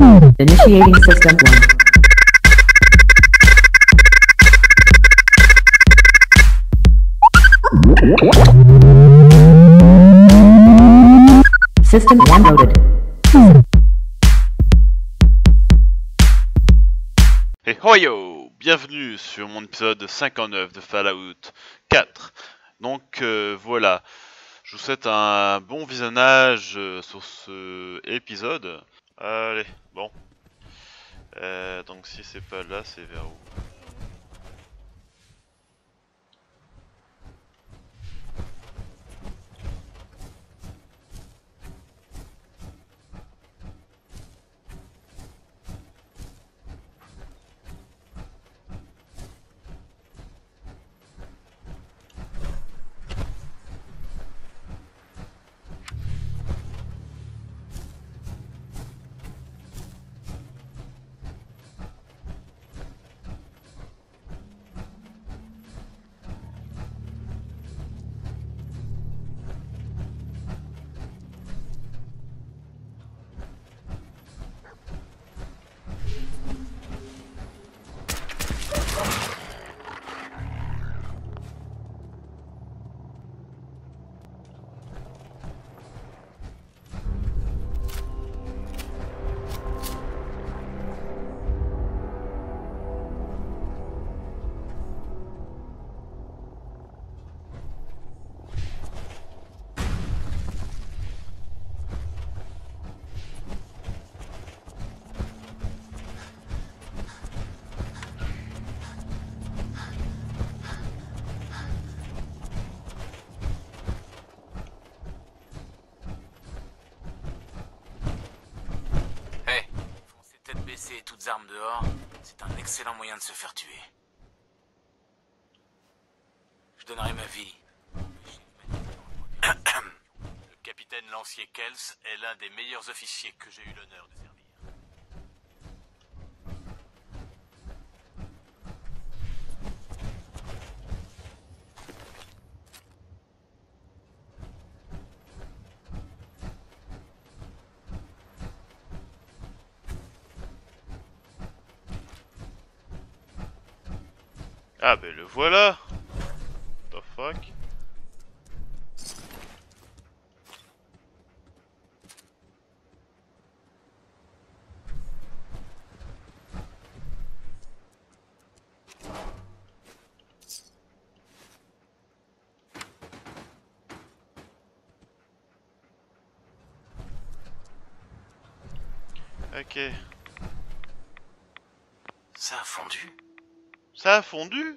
Initiating system 1. System 1 loaded. Hey ho yo Bienvenue sur mon épisode 59 de Fallout 4. Donc euh, voilà, je vous souhaite un bon visionnage euh, sur ce épisode. Allez, Euh, donc si c'est pas là, c'est vers où? Armes dehors, c'est un excellent moyen de se faire tuer. Je donnerai ma vie. Le capitaine Lancier Kels est l'un des meilleurs officiers que j'ai eu l'honneur de servir. Ah ben le voilà. The fuck Ok. Ça a fondu Ça a fondu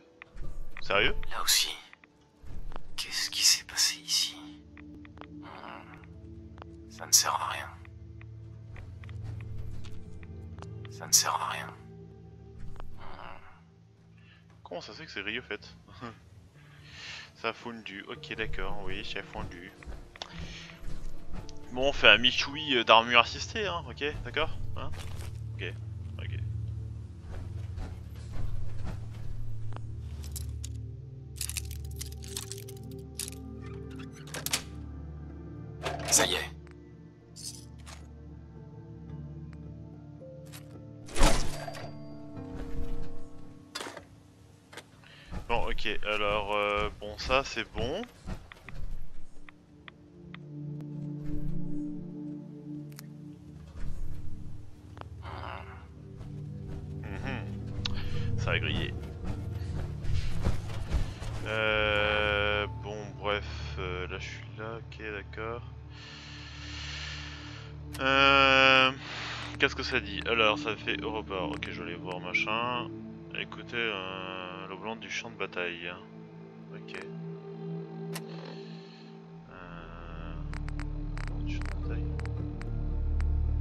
Sérieux? Là aussi. Qu'est-ce qui s'est passé ici? Hmm. Ça ne sert à rien. Ça ne sert à rien. Comment ça fait que c'est Rio fait? Ça a fondu, ok d'accord, oui, ça a fondu. Bon, on fait un Michoui euh, d'armure assistée, hein, ok, d'accord hein euh, là je suis là, ok, d'accord. Euh, Qu'est-ce que ça dit? Alors, ça fait report, ok, je vais aller voir machin. Écoutez, euh, le blanc du champ de bataille. Ok. Euh... du.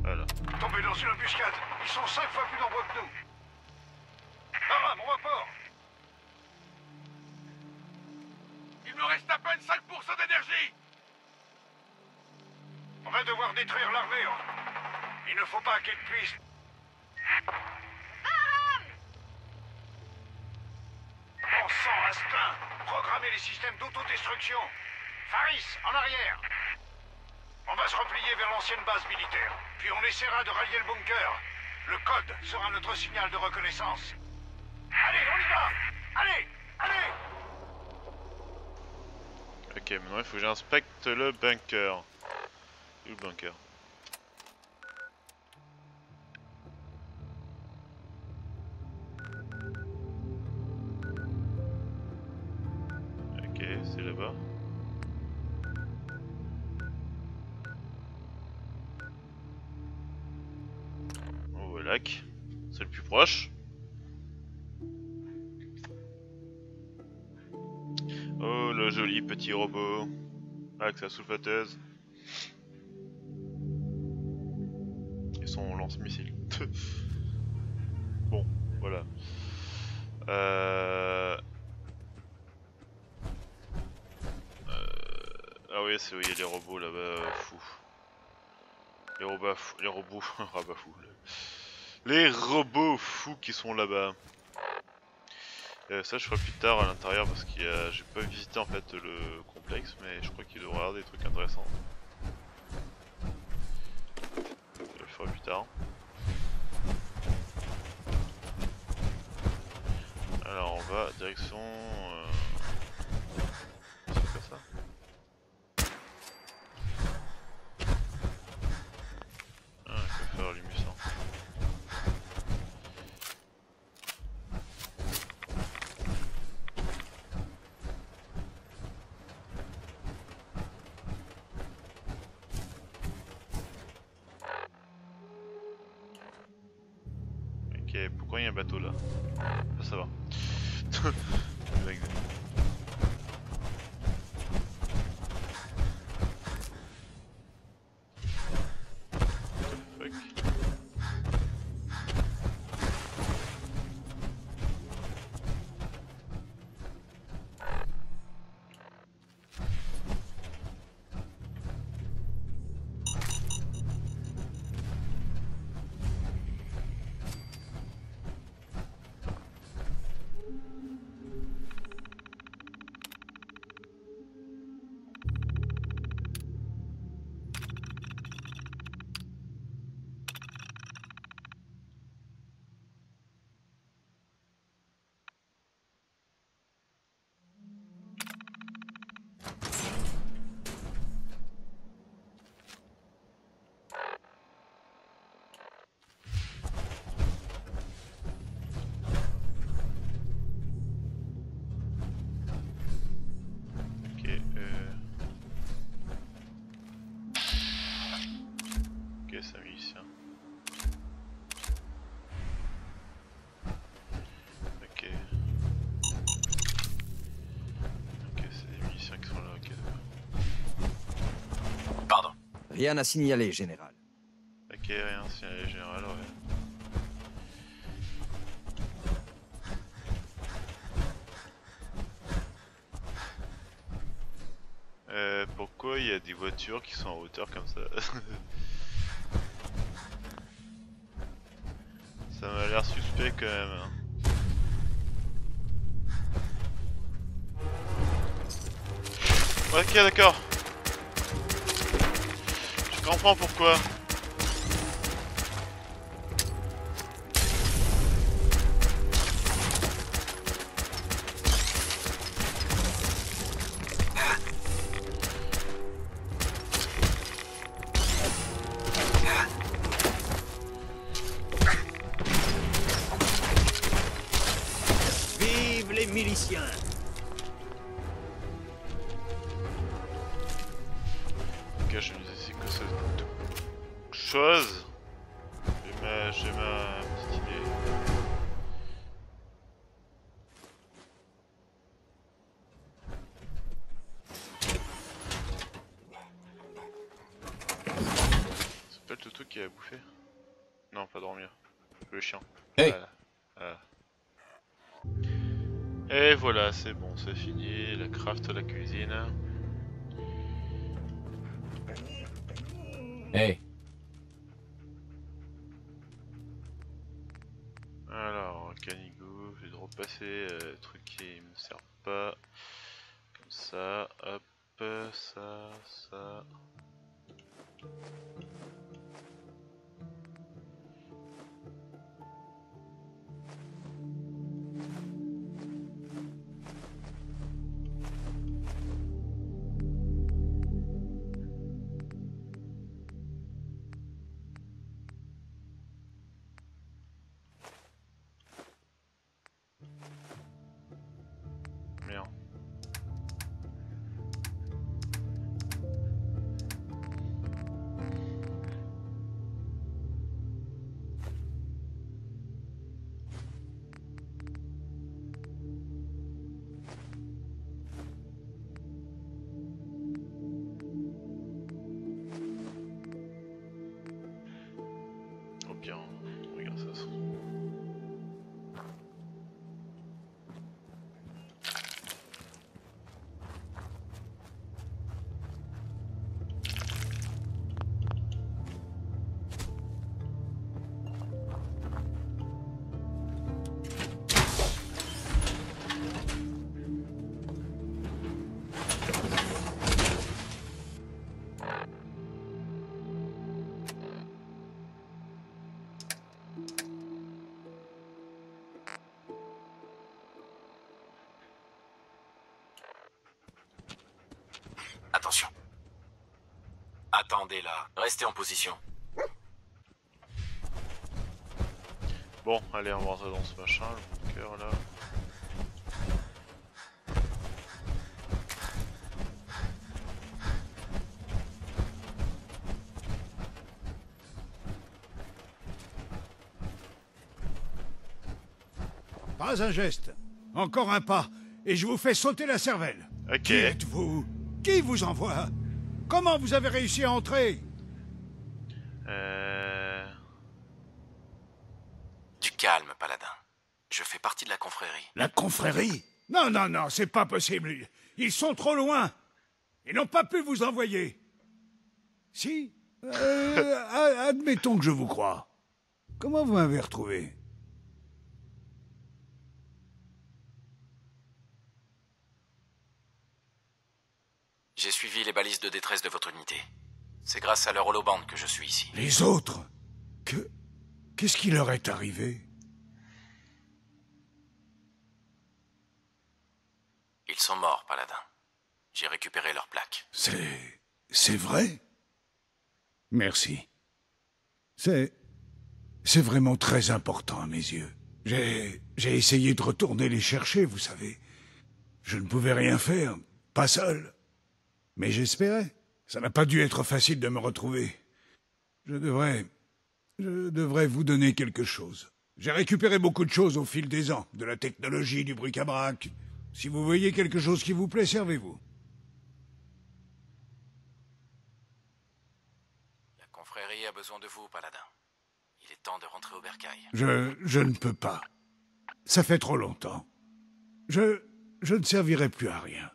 Voilà. Tombé dans une embuscade. Ils sont cinq fois plus nombreux que nous. Aram, mon rapport. Il me reste va devoir détruire l'armure. Il ne faut pas qu'elle puisse... Bon sang, instinct Programmer les systèmes d'autodestruction Faris, en arrière On va se replier vers l'ancienne base militaire. Puis on essaiera de rallier le bunker. Le code sera notre signal de reconnaissance. Allez, on y va Allez Allez Ok, maintenant il faut que j'inspecte le bunker. Où le bunker Ok, c'est là-bas. Oh, le lac. C'est le plus proche. Oh, le joli petit robot. Avec sa souffleteuse. Lance-missile. bon, voilà. Euh... Euh, Ah oui, c'est a les robots là-bas, euh, fous. Les robots fous, les robots, ah bah fous. le- Les robots fous qui sont là-bas. Ça je ferai plus tard à l'intérieur parce que j'ai pas visité en fait le complexe mais je crois qu'il devrait y avoir des trucs intéressants. Je le ferai plus tard. Alors on va direction... euh, ça. Ah, peux faire luminescent. Ok, pourquoi y a un bateau là? Ça, ça everything Rien à signaler, général. Ok, rien, c'est général, ouais. Euh, pourquoi il y a des voitures qui sont en hauteur comme ça Ça m'a l'air suspect quand même. hein. Ok, d'accord. Comprends pourquoi. Qui a bouffé Non, pas dormir. Le chien. Hey. Voilà. Voilà. Et voilà, c'est bon, c'est fini. La craft, la cuisine. Hey, Alors, canigou, je vais repasser euh, trucs qui me servent pas. now. Attendez là. Restez en position. Bon, allez, on va rentrer dans ce machin, le bunker là. Pas un geste. Encore un pas. Et je vous fais sauter la cervelle. Ok. Qui êtes-vous? Qui vous envoie? Comment vous avez réussi à entrer Euh... Du calme, paladin. Je fais partie de la confrérie. La confrérie? Non, non, non, c'est pas possible. Ils sont trop loin. Ils n'ont pas pu vous envoyer. Si? Euh, Admettons que je vous crois. Comment vous m'avez retrouvé? J'ai suivi les balises de détresse de votre unité. C'est grâce à leur holobande que je suis ici. Les autres? Que. Qu'est-ce qui leur est arrivé? Ils sont morts, paladin. J'ai récupéré leurs plaques. C'est. C'est vrai? Merci. C'est. C'est vraiment très important à mes yeux. J'ai. J'ai essayé de retourner les chercher, vous savez. Je ne pouvais rien faire, pas seul. Mais j'espérais. Ça n'a pas dû être facile de me retrouver. Je devrais. Je devrais vous donner quelque chose. J'ai récupéré beaucoup de choses au fil des ans, de la technologie, du bric-à-brac. Si vous voyez quelque chose qui vous plaît, servez-vous. La confrérie a besoin de vous, paladin. Il est temps de rentrer au bercail. Je, je ne peux pas. Ça fait trop longtemps. Je, je ne servirai plus à rien.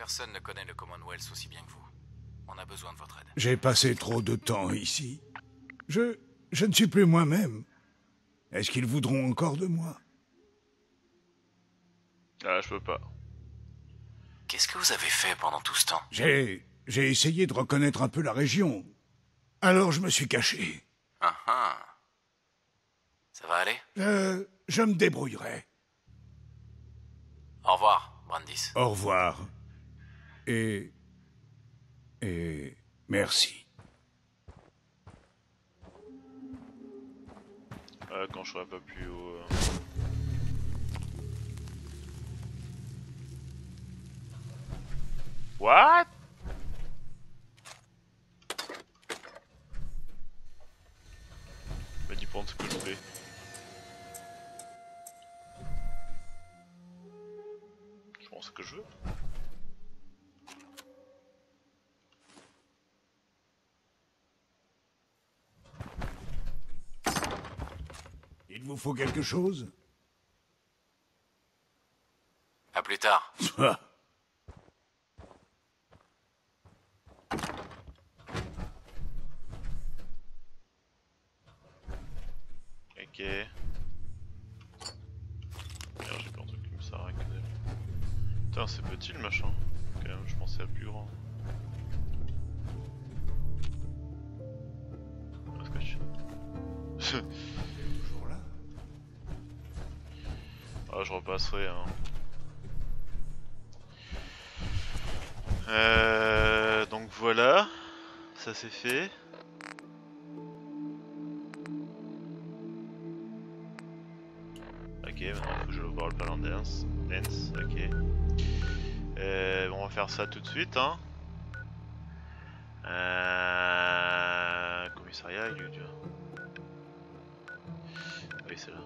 Personne ne connaît le Commonwealth aussi bien que vous. On a besoin de votre aide. J'ai passé trop de temps ici. Je, je ne suis plus moi-même. Est-ce qu'ils voudront encore de moi? Ah, je peux pas. Qu'est-ce que vous avez fait pendant tout ce temps? J'ai, j'ai essayé de reconnaître un peu la région. Alors je me suis caché. Ah ah. Ça va aller? Je, je me débrouillerai. Au revoir, Brandis. Au revoir. Et, et merci. Ah, quand je serai pas plus haut. euh. What? M'a dit prendre ce que je voulais. Je prends ce que je veux. Il vous faut quelque chose? À plus tard. fait. Ok, maintenant il faut que je voir le plan dance. Dance, ok. Euh, on va faire ça tout de suite. Hein. Euh, commissariat, il est vois? Oui, c'est là.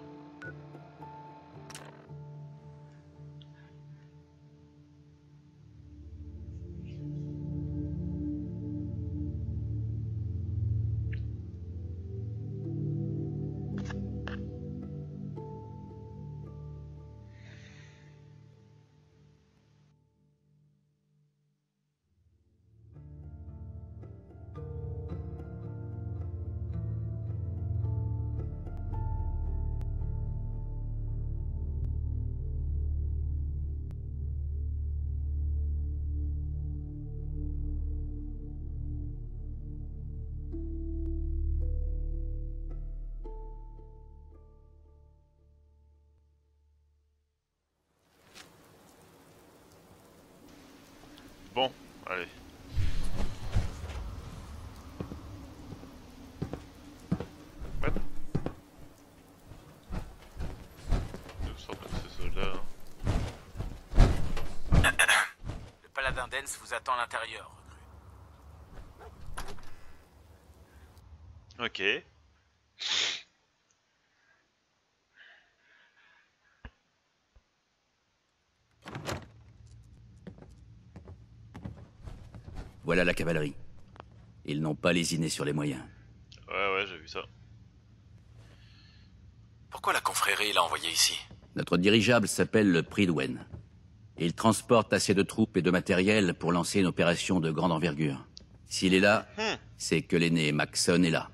Bon, allez. What Nous sommes de ce soldat. hein. Le paladin Dance vous attend à l'intérieur, recrue. Ok. Voilà la cavalerie. Ils n'ont pas lésiné sur les moyens. Ouais, ouais, j'ai vu ça. Pourquoi la confrérie l'a envoyé ici? Notre dirigeable s'appelle le Pridwen. Il transporte assez de troupes et de matériel pour lancer une opération de grande envergure. S'il est là, Hmm. c'est que l'aîné Maxon est là.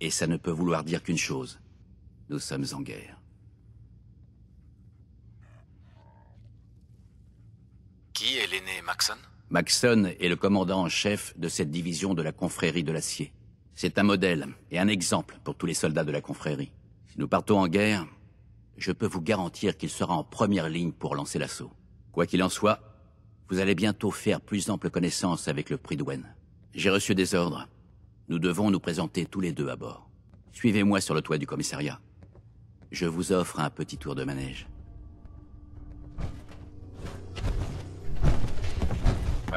Et ça ne peut vouloir dire qu'une chose. Nous sommes en guerre. Qui est l'aîné Maxon? Maxon est le commandant en chef de cette division de la confrérie de l'acier. C'est un modèle et un exemple pour tous les soldats de la confrérie. Si nous partons en guerre, je peux vous garantir qu'il sera en première ligne pour lancer l'assaut. Quoi qu'il en soit, vous allez bientôt faire plus ample connaissance avec le Pridwen. J'ai reçu des ordres. Nous devons nous présenter tous les deux à bord. Suivez-moi sur le toit du commissariat. Je vous offre un petit tour de manège.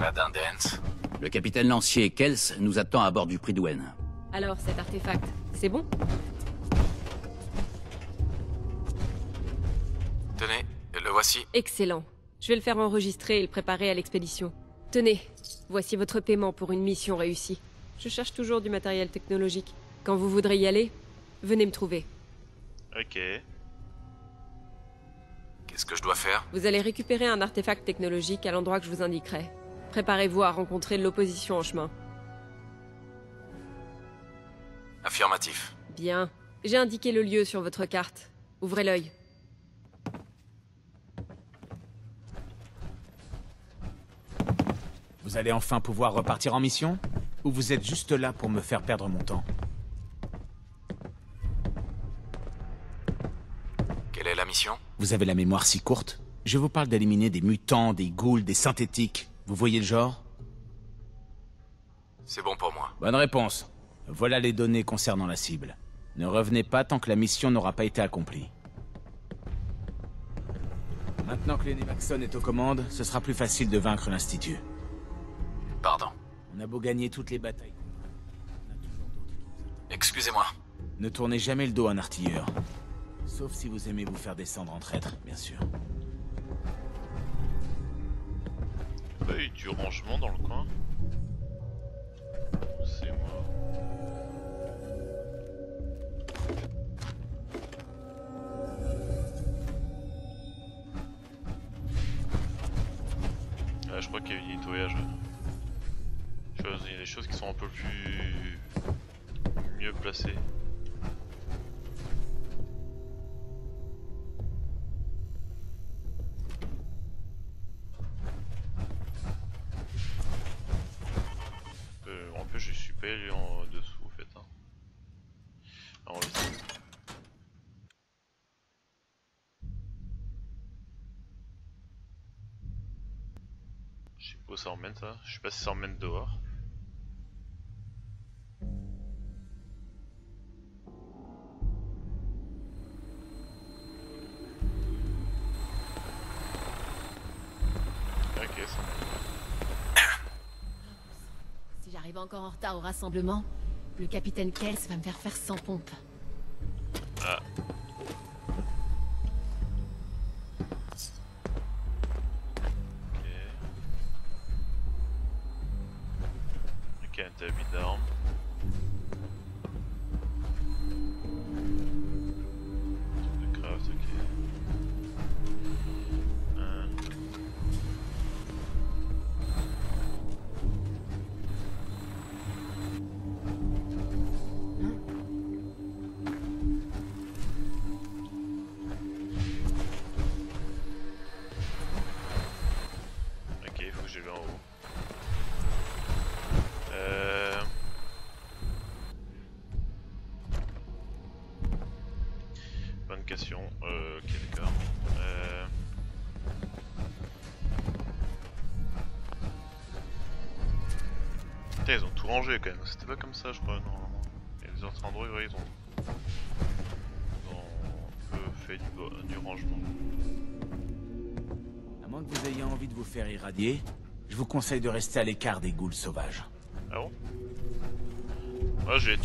Paladin Dance. Le capitaine lancier Kels nous attend à bord du Pridwen. Alors, cet artefact, c'est bon? Tenez, le voici. Excellent. Je vais le faire enregistrer et le préparer à l'expédition. Tenez, voici votre paiement pour une mission réussie. Je cherche toujours du matériel technologique. Quand vous voudrez y aller, venez me trouver. Ok. Qu'est-ce que je dois faire? Vous allez récupérer un artefact technologique à l'endroit que je vous indiquerai. Préparez-vous à rencontrer l'opposition en chemin. Affirmatif. Bien. J'ai indiqué le lieu sur votre carte. Ouvrez l'œil. Vous allez enfin pouvoir repartir en mission? Ou vous êtes juste là pour me faire perdre mon temps? Quelle est la mission? Vous avez la mémoire si courte Je vous parle d'éliminer des mutants, des ghouls, des synthétiques. Vous voyez le genre? C'est bon pour moi. Bonne réponse. Voilà les données concernant la cible. Ne revenez pas tant que la mission n'aura pas été accomplie. Maintenant que l'aîné Maxon est aux commandes, ce sera plus facile de vaincre l'Institut. Pardon. On a beau gagner toutes les batailles. Excusez-moi. Ne tournez jamais le dos à un artilleur. Sauf si vous aimez vous faire descendre en traître, bien sûr. Pas eu du rangement dans le coin C'est moi. Ah, je crois qu'il y a eu du nettoyage. Qu'il y a des choses qui sont un peu plus mieux placées. Je sais pas si ça emmène dehors. Si j'arrive encore en retard au rassemblement, le capitaine Kels va me faire faire sans pompe. Ok, un tamis d'armes. Rangé quand même. C'était pas comme ça, je crois, normalement. Et les autres endroits, ouais, ils ont... Ils ont un peu fait du, du rangement. À moins que vous ayez envie de vous faire irradier, je vous conseille de rester à l'écart des ghouls sauvages. Ah bon? Moi, je les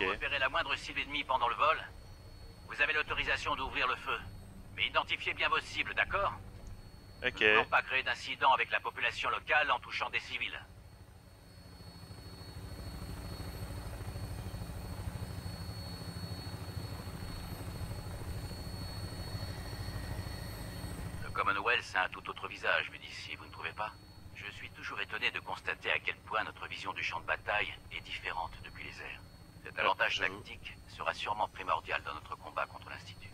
Ok, Si vous repérez la moindre cible ennemie pendant le vol, vous avez l'autorisation d'ouvrir le feu. Mais identifiez bien vos cibles, d'accord ok. Ne voulons pas créer d'incidents avec la population locale en touchant des civils. Le Commonwealth a un tout autre visage, vu d'ici, vous ne trouvez pas Je suis toujours étonné de constater à quel point notre vision du champ de bataille est différente depuis les airs. Cet avantage j'avoue. tactique sera sûrement primordial dans notre combat contre l'Institut.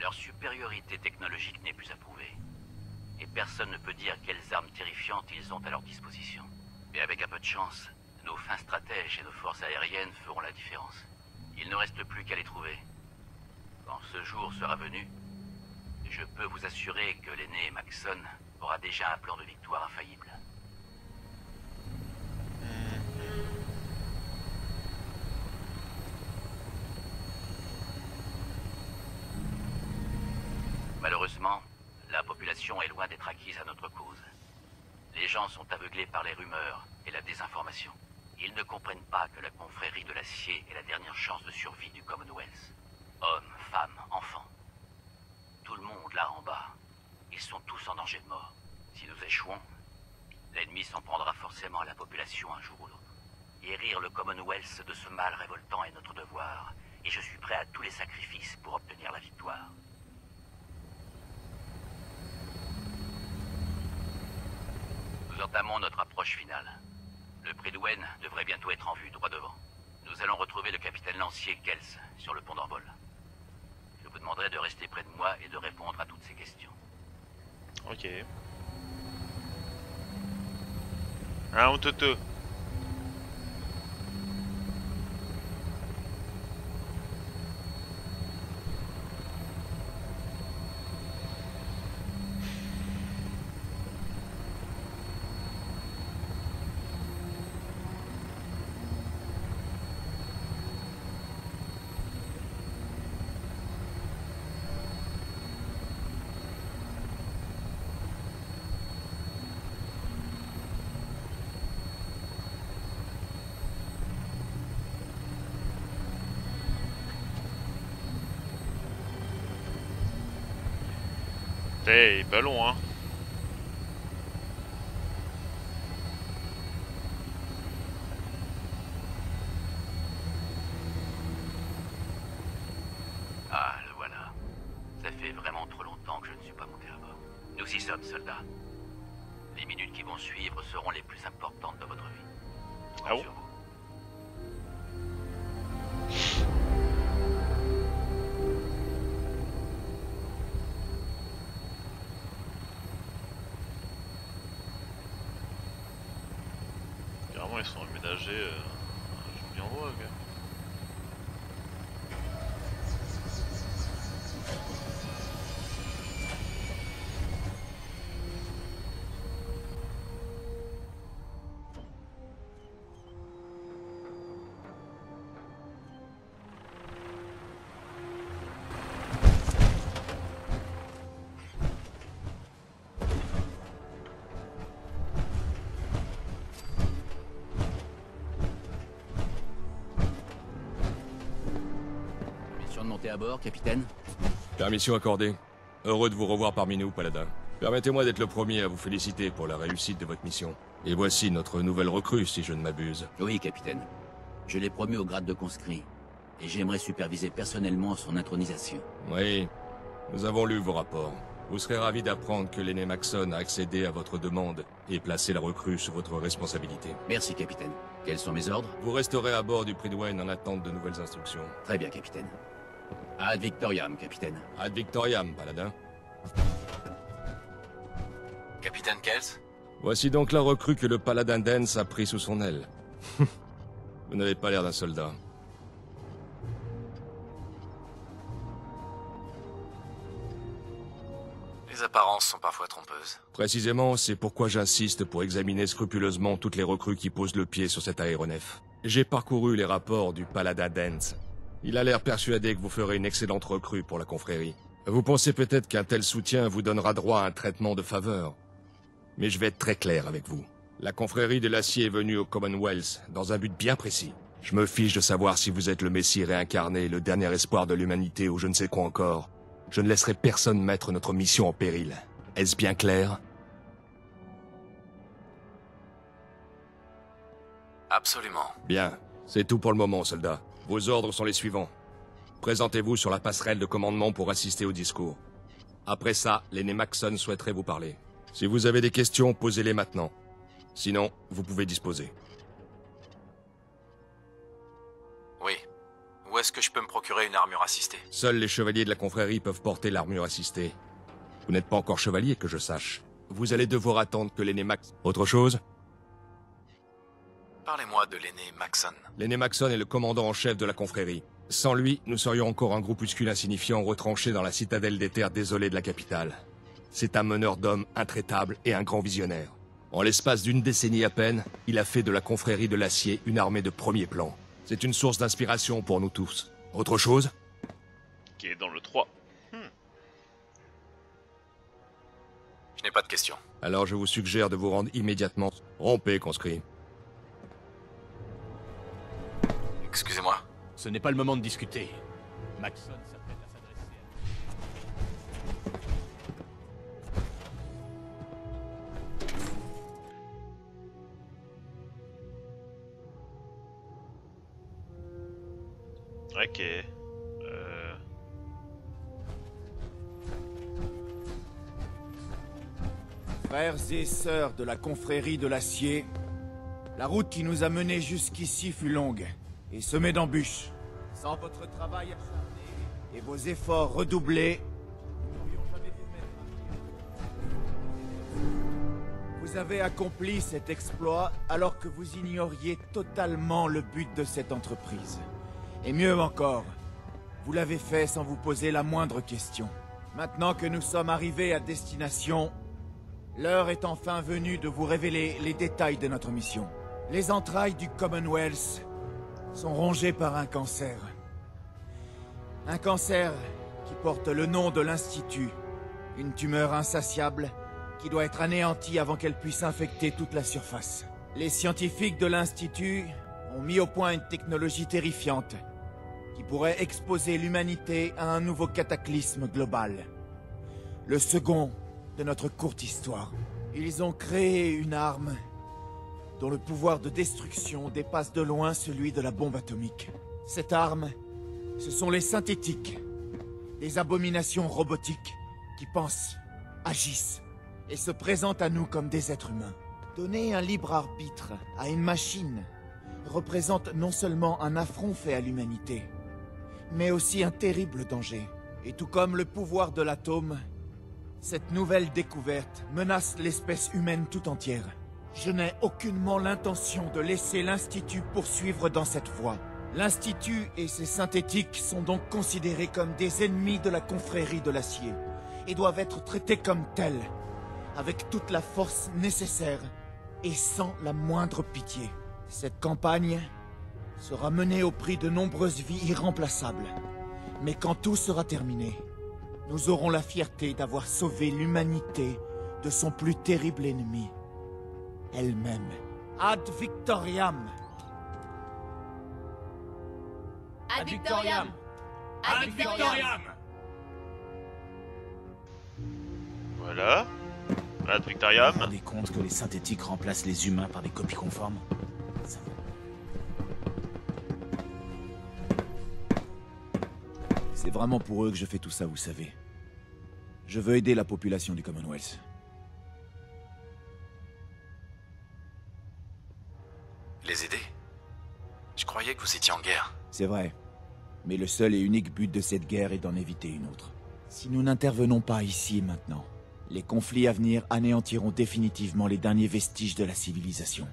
Leur supériorité technologique n'est plus à prouver. Et personne ne peut dire quelles armes terrifiantes ils ont à leur disposition. Mais avec un peu de chance, nos fins stratèges et nos forces aériennes feront la différence. Il ne reste plus qu'à les trouver. Quand ce jour sera venu, je peux vous assurer que l'aîné Maxon aura déjà un plan de victoire infaillible. La population est loin d'être acquise à notre cause. Les gens sont aveuglés par les rumeurs et la désinformation. Ils ne comprennent pas que la confrérie de l'acier est la dernière chance de survie du Commonwealth. Hommes, femmes, enfants. Tout le monde là en bas. Ils sont tous en danger de mort. Si nous échouons, l'ennemi s'en prendra forcément à la population un jour ou l'autre. Guérir le Commonwealth de ce mal révoltant est notre devoir, et je suis prêt à tous les sacrifices pour obtenir la victoire. Nous entamons notre approche finale. Le prix de Wen devrait bientôt être en vue, droit devant. Nous allons retrouver le capitaine lancier Kels sur le pont d'envol. Je vous demanderai de rester près de moi et de répondre à toutes ces questions. Ok. Ah, on pas long, hein. À bord, capitaine Permission accordée. Heureux de vous revoir parmi nous, Paladin. Permettez-moi d'être le premier à vous féliciter pour la réussite de votre mission. Et voici notre nouvelle recrue, si je ne m'abuse. Oui, capitaine. Je l'ai promu au grade de conscrit. Et j'aimerais superviser personnellement son intronisation. Oui, nous avons lu vos rapports. Vous serez ravis d'apprendre que l'aîné Maxon a accédé à votre demande et placé la recrue sous votre responsabilité. Merci, capitaine. Quels sont mes ordres? Vous resterez à bord du Pridwen en attente de nouvelles instructions. Très bien, capitaine. Ad Victoriam, capitaine. Ad Victoriam, Paladin. Capitaine Kells? Voici donc la recrue que le Paladin Dance a pris sous son aile. vous n'avez pas l'air d'un soldat. Les apparences sont parfois trompeuses. Précisément, c'est pourquoi j'insiste pour examiner scrupuleusement toutes les recrues qui posent le pied sur cet aéronef. J'ai parcouru les rapports du Paladin Dance. Il a l'air persuadé que vous ferez une excellente recrue pour la confrérie. Vous pensez peut-être qu'un tel soutien vous donnera droit à un traitement de faveur. Mais je vais être très clair avec vous. La confrérie de l'acier est venue au Commonwealth dans un but bien précis. Je me fiche de savoir si vous êtes le Messie réincarné, le dernier espoir de l'humanité ou je ne sais quoi encore. Je ne laisserai personne mettre notre mission en péril. Est-ce bien clair? Absolument. Bien. C'est tout pour le moment, soldats. Vos ordres sont les suivants. Présentez-vous sur la passerelle de commandement pour assister au discours. Après ça, l'aîné Maxon souhaiterait vous parler. Si vous avez des questions, posez-les maintenant. Sinon, vous pouvez disposer. Oui. Où est-ce que je peux me procurer une armure assistée? Seuls les chevaliers de la confrérie peuvent porter l'armure assistée. Vous n'êtes pas encore chevalier, que je sache. Vous allez devoir attendre que l'aîné Max... Autre chose? Parlez-moi de l'aîné Maxon. L'aîné Maxon est le commandant en chef de la confrérie. Sans lui, nous serions encore un groupuscule insignifiant retranché dans la citadelle des terres désolées de la capitale. C'est un meneur d'hommes intraitable et un grand visionnaire. En l'espace d'une décennie à peine, il a fait de la confrérie de l'acier une armée de premier plan. C'est une source d'inspiration pour nous tous. Autre chose? Qui est dans le 3. Je n'ai pas de questions. Alors je vous suggère de vous rendre immédiatement. Rompez, conscrit. Excusez-moi. Ce n'est pas le moment de discuter. Maxon s'apprête à s'adresser à... Ok. Euh... Frères et sœurs de la confrérie de l'acier, la route qui nous a menés jusqu'ici fut longue et semée d'embûches. Sans votre travail acharné et vos efforts redoublés, nous n'aurions jamais pu mettre à pied. Vous avez accompli cet exploit alors que vous ignoriez totalement le but de cette entreprise. Et mieux encore, vous l'avez fait sans vous poser la moindre question. Maintenant que nous sommes arrivés à destination, L'heure est enfin venue de vous révéler les détails de notre mission. Les entrailles du Commonwealth sont rongées par un cancer. Un cancer qui porte le nom de l'Institut. Une tumeur insatiable qui doit être anéantie avant qu'elle puisse infecter toute la surface. Les scientifiques de l'Institut ont mis au point une technologie terrifiante qui pourrait exposer l'humanité à un nouveau cataclysme global. Le second de notre courte histoire. Ils ont créé une arme dont le pouvoir de destruction dépasse de loin celui de la bombe atomique. Cette arme, ce sont les synthétiques, des abominations robotiques qui pensent, agissent et se présentent à nous comme des êtres humains. Donner un libre arbitre à une machine représente non seulement un affront fait à l'humanité, mais aussi un terrible danger. Et tout comme le pouvoir de l'atome, cette nouvelle découverte menace l'espèce humaine tout entière. Je n'ai aucunement l'intention de laisser l'Institut poursuivre dans cette voie. L'Institut et ses synthétiques sont donc considérés comme des ennemis de la confrérie de l'acier, et doivent être traités comme tels, avec toute la force nécessaire, et sans la moindre pitié. Cette campagne sera menée au prix de nombreuses vies irremplaçables. Mais quand tout sera terminé, nous aurons la fierté d'avoir sauvé l'humanité de son plus terrible ennemi, elle-même. Ad Victoriam Ad Victoriam Ad Victoriam Voilà. Ad Vous vous Victoriam. rendez compte que les synthétiques remplacent les humains par des copies conformes? Ça- C'est vraiment pour eux que je fais tout ça, vous savez. Je veux aider la population du Commonwealth. Étiez en guerre. C'est vrai. Mais le seul et unique but de cette guerre est d'en éviter une autre. Si nous n'intervenons pas ici et maintenant, les conflits à venir anéantiront définitivement les derniers vestiges de la civilisation.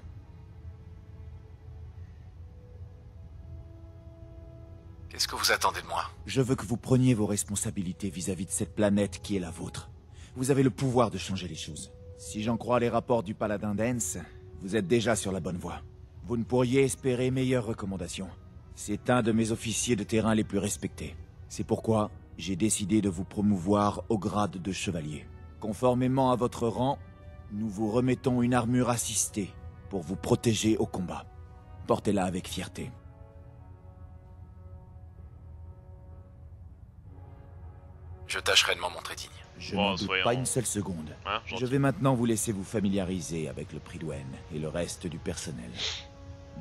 Qu'est-ce que vous attendez de moi? Je veux que vous preniez vos responsabilités vis-à-vis de cette planète qui est la vôtre. Vous avez le pouvoir de changer les choses. Si j'en crois les rapports du paladin Dance, vous êtes déjà sur la bonne voie. Vous ne pourriez espérer meilleures recommandations. C'est un de mes officiers de terrain les plus respectés. C'est pourquoi j'ai décidé de vous promouvoir au grade de chevalier. Conformément à votre rang, nous vous remettons une armure assistée pour vous protéger au combat. Portez-la avec fierté. Je tâcherai de m'en montrer digne. Je Bon, n'en doute soyons- pas une seule seconde. Hein. Je vais maintenant vous laisser vous familiariser avec le Pridwen et le reste du personnel.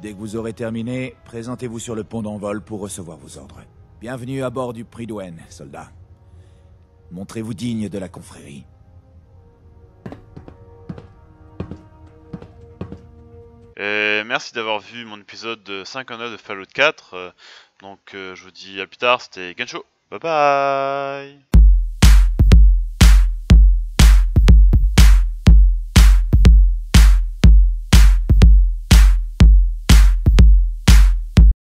Dès que vous aurez terminé, présentez-vous sur le pont d'envol pour recevoir vos ordres. Bienvenue à bord du Pridwen, soldats. Montrez-vous digne de la confrérie. Merci d'avoir vu mon épisode 59 de Fallout 4. Euh, Donc euh, je vous dis à plus tard, c'était Gensho. Bye bye